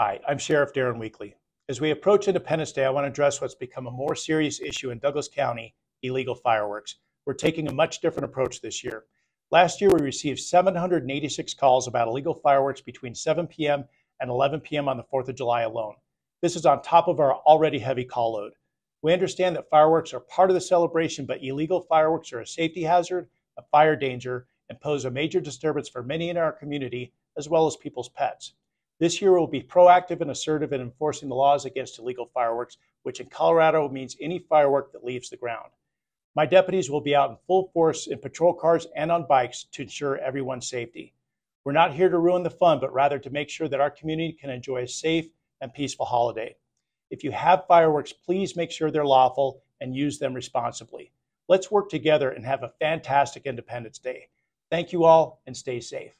Hi, I'm Sheriff Darren Weekly. As we approach Independence Day, I want to address what's become a more serious issue in Douglas County illegal fireworks. We're taking a much different approach this year. Last year, we received 786 calls about illegal fireworks between 7 p.m. and 11 p.m. on the 4th of July alone. This is on top of our already heavy call load. We understand that fireworks are part of the celebration, but illegal fireworks are a safety hazard, a fire danger, and pose a major disturbance for many in our community, as well as people's pets. This year we'll be proactive and assertive in enforcing the laws against illegal fireworks, which in Colorado means any firework that leaves the ground. My deputies will be out in full force in patrol cars and on bikes to ensure everyone's safety. We're not here to ruin the fun, but rather to make sure that our community can enjoy a safe and peaceful holiday. If you have fireworks, please make sure they're lawful and use them responsibly. Let's work together and have a fantastic Independence Day. Thank you all and stay safe.